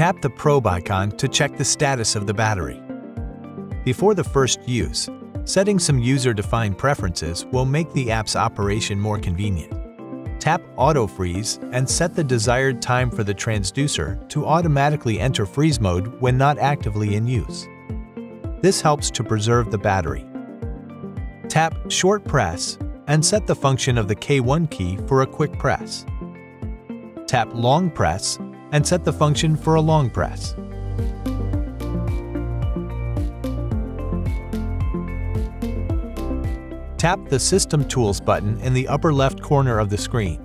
Tap the probe icon to check the status of the battery. Before the first use, setting some user-defined preferences will make the app's operation more convenient. Tap Auto Freeze and set the desired time for the transducer to automatically enter freeze mode when not actively in use. This helps to preserve the battery. Tap Short Press and set the function of the K1 key for a quick press. Tap Long Press and set the function for a long press. Tap the System Tools button in the upper left corner of the screen.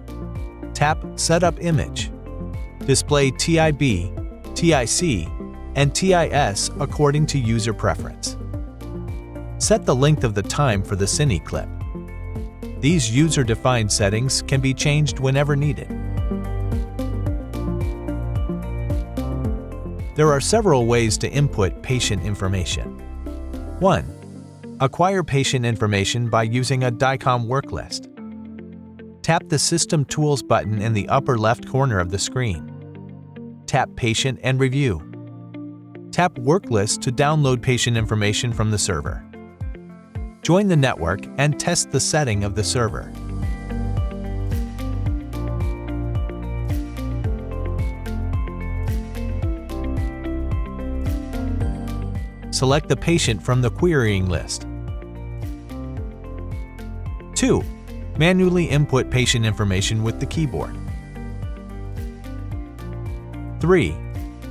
Tap Setup Image. Display TIB, TIC, and TIS according to user preference. Set the length of the time for the Cine clip. These user-defined settings can be changed whenever needed. There are several ways to input patient information. 1. Acquire patient information by using a DICOM worklist. Tap the System Tools button in the upper left corner of the screen. Tap Patient and Review. Tap Worklist to download patient information from the server. Join the network and test the setting of the server. Select the patient from the querying list. 2. Manually input patient information with the keyboard. 3.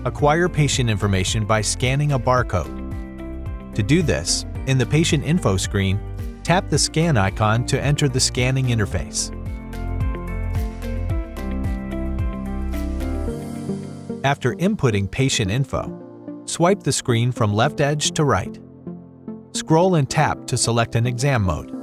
Acquire patient information by scanning a barcode. To do this, in the Patient Info screen, tap the scan icon to enter the scanning interface. After inputting patient info, Swipe the screen from left edge to right. Scroll and tap to select an exam mode.